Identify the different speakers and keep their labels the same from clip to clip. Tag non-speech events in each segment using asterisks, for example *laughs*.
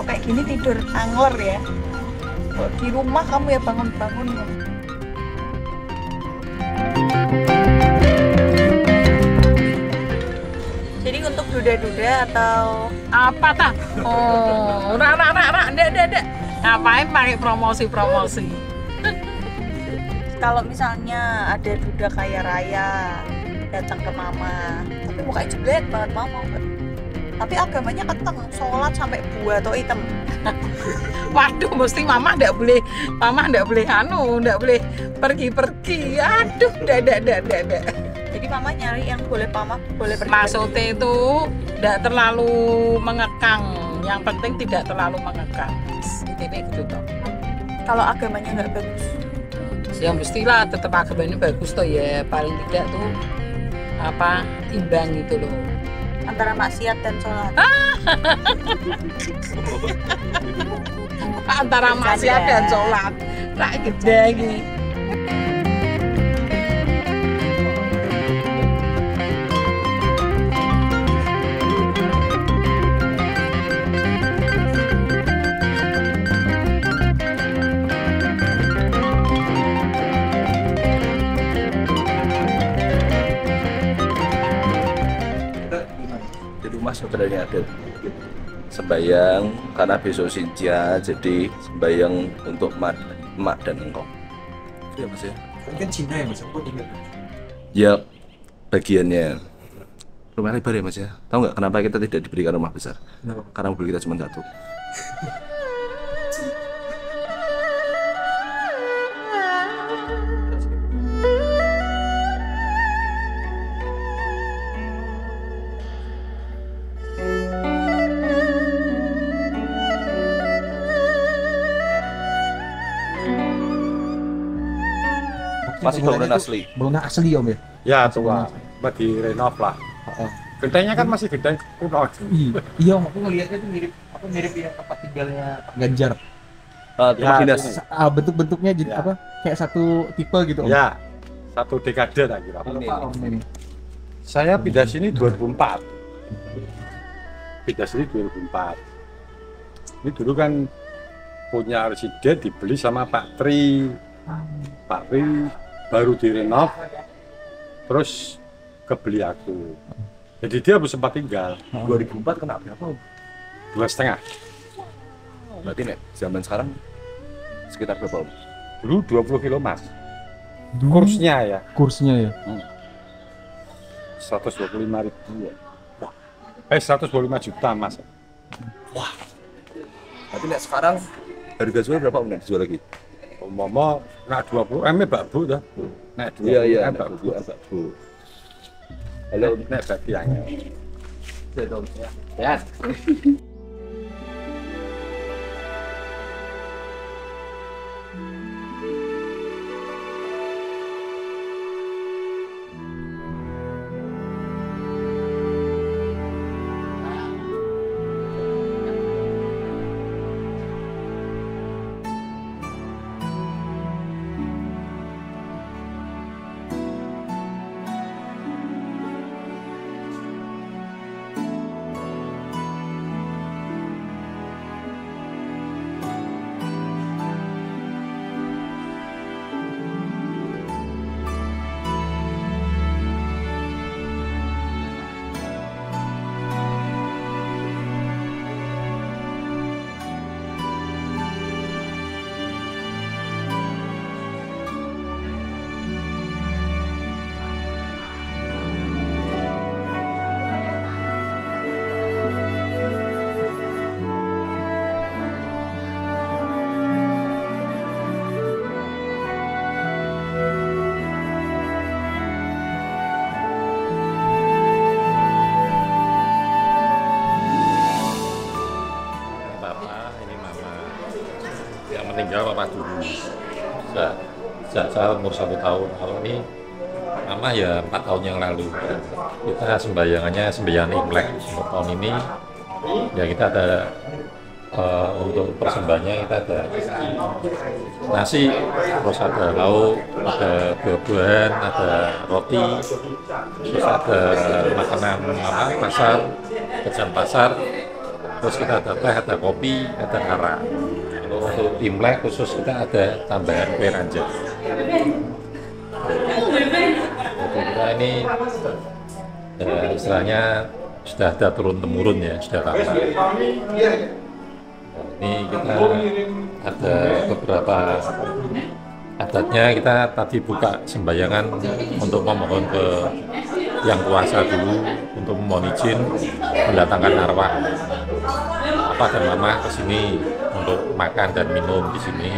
Speaker 1: kalau kayak gini tidur angler ya kalau di rumah kamu ya bangun-bangun ya jadi untuk duda-duda atau
Speaker 2: Apa tak? Oh, rak rak rak rak, ndak ndak ndak. Ngapain pakai promosi-promosi?
Speaker 1: kalau misalnya ada duda kaya raya datang ke mama tapi mukanya jelek banget mama tapi agamanya keteng sholat sampai buah atau hitam *laughs*
Speaker 2: Waduh, mesti mama ndak boleh, mama ndak boleh anu, ndak boleh pergi-pergi. Aduh, ndak ndak ndak ndak
Speaker 1: jadi mama nyari yang boleh mama boleh pergi
Speaker 2: Maksudnya itu ndak terlalu mengekang. Yang penting tidak terlalu mengekang. Intinya gitu toh.
Speaker 1: kalau agamanya nggak bagus
Speaker 2: Ya mestilah tetap agamanya bagus toh ya. Paling tidak tuh apa imbang gitu loh.
Speaker 1: Antara maksiat dan sholat. *laughs*
Speaker 2: Antara maksiat dan sholat. Tak gede iki
Speaker 3: rumah sebenarnya ada sembayang karena besok Sinja jadi sembayang untuk mak, emak dan engkau ya mas ya.
Speaker 4: Kan Cina ya mas, aku ingat.
Speaker 3: ya bagiannya. Rumah lebar ya mas ya. Tahu nggak kenapa kita tidak diberikan rumah besar?
Speaker 4: Kenapa?
Speaker 3: karena mobil kita cuma satu *laughs* masih bangunan asli
Speaker 4: Bangunan asli om ya?
Speaker 5: Ya tua, bagi renov lah.
Speaker 4: Heeh.
Speaker 5: Gentengnya kan masih genteng kuno.
Speaker 4: Iya, iya om, aku ngeliatnya tuh mirip apa mirip yang tempat tinggalnya Pak Ganjar.
Speaker 3: Ah, rumah
Speaker 5: Ya,
Speaker 3: dinas
Speaker 5: ini.
Speaker 4: Ah, bentuk-bentuknya jadi
Speaker 5: Ya.
Speaker 4: apa? Kayak satu tipe gitu om.
Speaker 5: Ya, satu dekade tak kira.
Speaker 4: Apa om ini?
Speaker 5: Saya pindah sini 2004. Pindah sini 2004. Ini dulu kan punya residen dibeli sama Pak Tri. Pak Tri baru direnov, terus kebeli aku. Jadi dia harus sempat tinggal
Speaker 3: 2004 kena berapa
Speaker 5: dua setengah.
Speaker 3: berarti nek zaman sekarang sekitar berapa om?
Speaker 5: Dulu 20 kilo mas.
Speaker 4: Dulu
Speaker 5: Kursnya ya
Speaker 4: kursnya ya.
Speaker 5: 125 ribu ya. Eh 125 juta mas.
Speaker 3: berarti nek sekarang harga jual berapa om nek jual lagi?
Speaker 5: umpama nak 20 M babuk dah. Nak 20
Speaker 3: ya,
Speaker 6: ya, ame babuk babuk. Kalau nak babiang. Sedong ya. Ya. Umur satu tahun. Kalau ini mama ya empat tahun yang lalu. Kita sembayangannya sembayangan Imlek. Untuk tahun ini ya kita ada eh, untuk persembahannya kita ada nasi, terus ada lauk, ada buah-buahan, ada roti, terus ada makanan apa pasar, jajan pasar, terus kita ada teh, ada kopi, ada arak. Untuk Imlek khusus kita ada tambahan kue ranjang. Kita ini ya, istilahnya sudah ada turun temurun ya, sudah lama. Ini kita ada beberapa adatnya kita tadi buka sembayangan untuk memohon ke yang kuasa dulu untuk memohon izin mendatangkan arwah apa dan mama ke sini untuk makan dan minum di sini.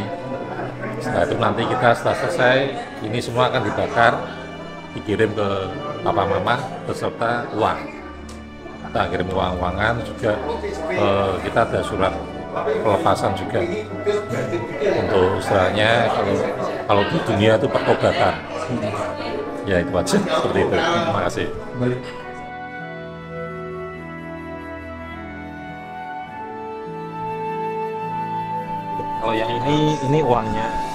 Speaker 6: Setelah itu nanti kita setelah selesai ini semua akan dibakar dikirim ke papa mama beserta uang. Kita kirim uang-uangan juga eh, kita ada surat pelepasan juga. Untuk istilahnya kalau kalau di dunia itu pertobatan. Ya itu aja. Seperti itu. Terima kasih. Kalau yang ini ini uangnya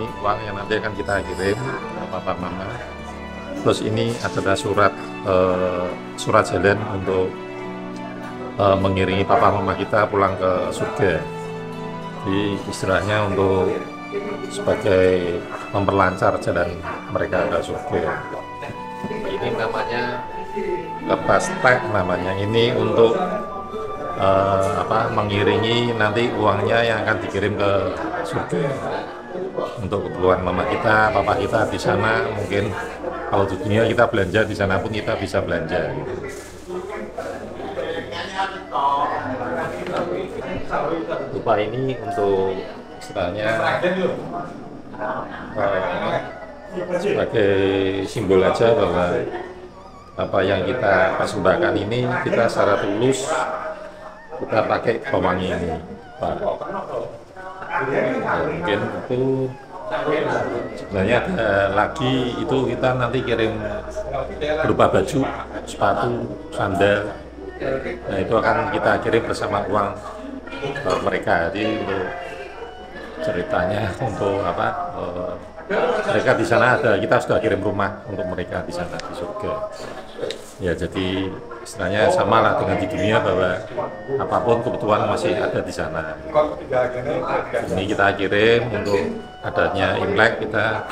Speaker 6: ini uang yang nanti akan kita kirim papa mama. Terus ini adalah surat eh, surat jalan untuk eh, mengiringi papa mama kita pulang ke surga. Jadi istilahnya untuk sebagai memperlancar jalan mereka ke surga. Ini namanya lepas teh namanya. Ini untuk eh, apa mengiringi nanti uangnya yang akan dikirim ke surga untuk keperluan mama kita, papa kita di sana mungkin kalau di dunia kita belanja di sana pun kita bisa belanja. Gitu. Lupa ini untuk istilahnya eh, sebagai simbol aja bahwa apa yang kita persembahkan ini kita secara tulus kita pakai pewangi ini Pak. Mungkin itu sebenarnya ada lagi itu kita nanti kirim berupa baju, sepatu, sandal. Nah itu akan kita kirim bersama uang eh, mereka. Jadi untuk ceritanya untuk apa? eh, mereka di sana ada kita sudah kirim rumah untuk mereka di sana di surga. Ya jadi istilahnya sama lah dengan di dunia bahwa apa pun kebutuhan masih ada di sana. Ini kita kirim untuk adanya Imlek kita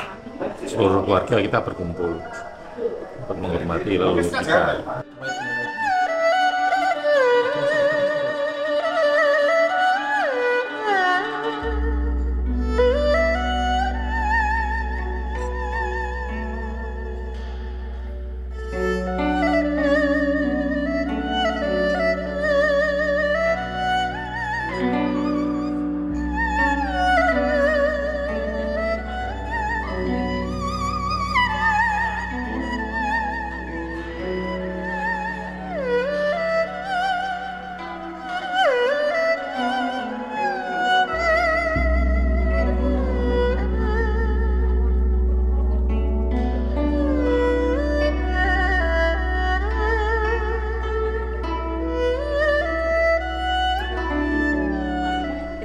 Speaker 6: seluruh keluarga kita berkumpul untuk menghormati leluhur kita.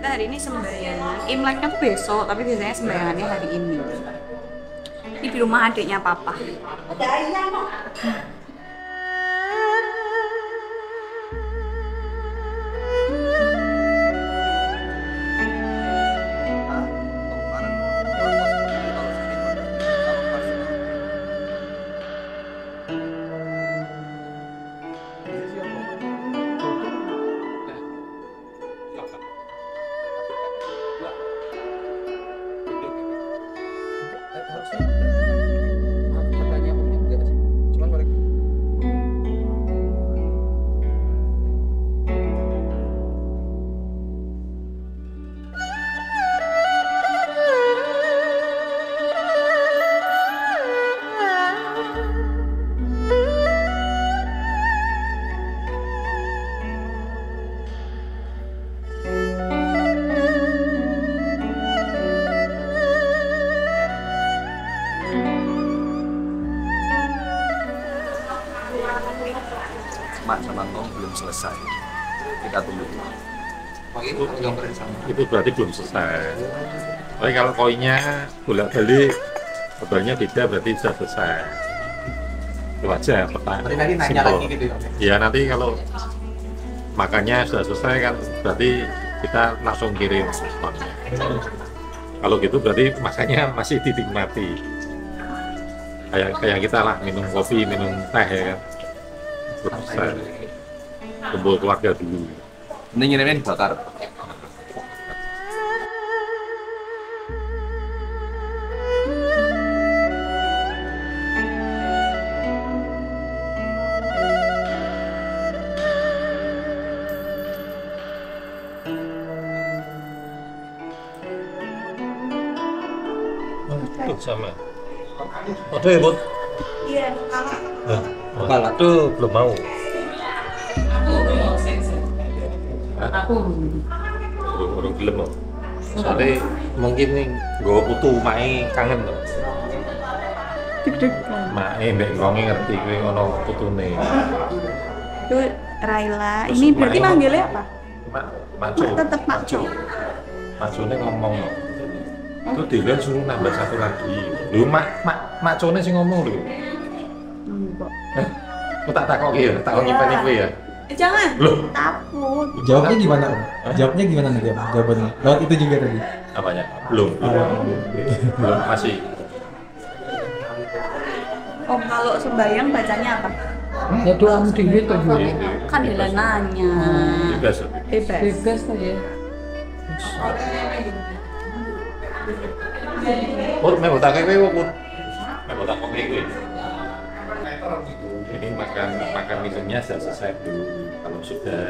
Speaker 1: Kita hari ini sembayangan imleknya tuh besok tapi biasanya sembayangannya hari ini. Ini di rumah adiknya papa
Speaker 3: selesai. Kita tunggu.
Speaker 4: Itu
Speaker 6: itu berarti belum selesai. Tapi kalau koinnya bolak-balik gambarnya beda berarti sudah selesai. Itu aja pertanyaan.
Speaker 4: Berarti nanti nanya
Speaker 6: Simple.
Speaker 4: lagi gitu ya.
Speaker 6: Ya nanti kalau makannya sudah selesai kan berarti kita langsung kirim responnya. Kalau gitu berarti makannya masih dinikmati. Kayak kayak kita lah minum kopi, minum teh ya kan. Selesai. Kumpul keluarga dulu.
Speaker 3: Ini ngirimnya dibakar.
Speaker 6: Tuh sama. Waduh ya, Bud.
Speaker 1: Iya,
Speaker 6: Kepala tuh belum mau.
Speaker 7: Aku
Speaker 6: Belum belum gelem kok. Soalnya mungkin nih gue putu mai kangen loh. Mae mbek ngongi ngerti kowe ngono putune.
Speaker 1: Itu Raila. Ini berarti
Speaker 6: Main.
Speaker 1: manggilnya apa?
Speaker 6: Mak maco.
Speaker 1: Tetep maco.
Speaker 6: Macone ngomong loh. Itu dilihat suruh nambah satu lagi. Lu mak mak macone sih ngomong lho.
Speaker 1: Enggak.
Speaker 6: Kok tak takoki ya? Tak nyimpen kowe ya.
Speaker 1: Eh, jangan.
Speaker 6: Loh,
Speaker 1: Takut.
Speaker 4: Jawabnya gimana Om? Jawabnya gimana nih Om? Jawabannya. Lewat itu juga tadi.
Speaker 6: apanya? Belum, belum. Belum masih.
Speaker 1: Om kalau sembayang bacanya apa?
Speaker 7: ya doamu dewi tuh ya.
Speaker 1: Kan dia nanya.
Speaker 6: Bebas.
Speaker 1: Bebas.
Speaker 7: Bebas tuh ya.
Speaker 6: Put, mau tak kowe put. Mau tak kowe kowe. Ini makan makan minumnya sudah selesai dulu. Kalau sudah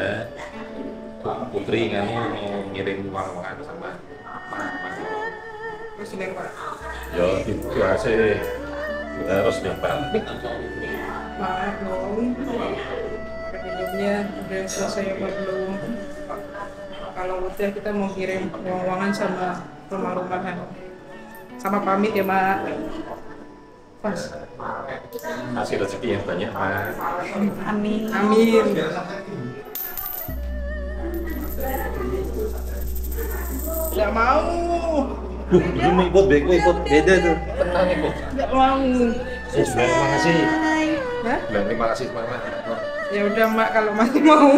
Speaker 6: Putri kamu mau ngirim uang-uangan sama mama. Yo, itu hasil harus dilempar.
Speaker 7: Maaf dong. Minumnya udah selesai apa belum? Kalau udah kita mau kirim uang-uangan sama rumah-rumahan. Sama pamit ya, Mak. Pas.
Speaker 6: Hasil rezeki yang banyak, Mak.
Speaker 1: Amin.
Speaker 7: Amin. Gak mau.
Speaker 6: Duh, belum ikut, baik ikut. Beda tuh. Tenang ikut.
Speaker 7: Gak mau.
Speaker 6: Eh, sudah, terima kasih.
Speaker 7: Hah?
Speaker 6: Sudah, terima kasih semuanya.
Speaker 7: Ya udah, Mak, kalau masih *laughs* mau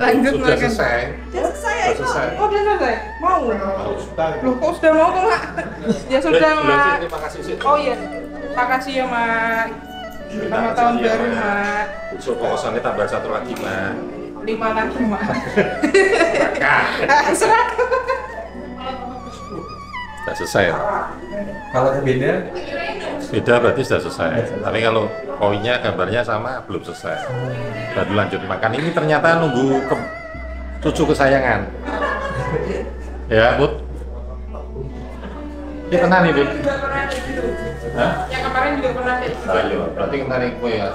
Speaker 7: lanjut
Speaker 6: Sudah
Speaker 7: makan.
Speaker 6: selesai.
Speaker 1: Udah selesai ya
Speaker 6: Sudah selesai.
Speaker 7: Oh, udah selesai? Mau? Loh, kok sudah mau tuh, Mak? *laughs* Ya sudah, Mak.
Speaker 6: Terima kasih sih.
Speaker 7: Oh iya, makasih ya Mak. Selamat tahun baru Mak.
Speaker 6: Besok kosannya tambah satu lagi, Mak.
Speaker 7: Lima lagi Mak.
Speaker 6: Kak.
Speaker 7: Serah.
Speaker 6: Sudah selesai.
Speaker 4: Kalau beda,
Speaker 6: Beda berarti sudah selesai. Tapi kalau koinnya gambarnya sama belum selesai. Baru lanjut makan. Ini ternyata nunggu ke cucu kesayangan. Ya, Bud. Ini kenal nih, Bud. Hah?
Speaker 7: Yang kemarin juga pernah kayak gitu.
Speaker 6: Ayo, berarti kenal nih kue ya.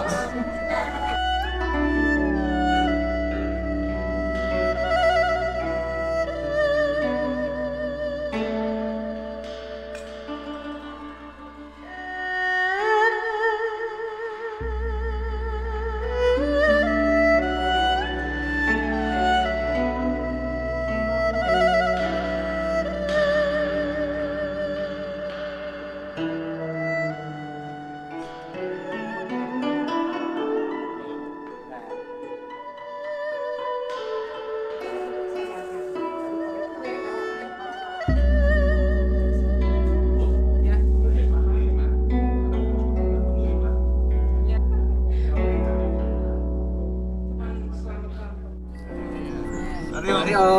Speaker 4: Mari Om.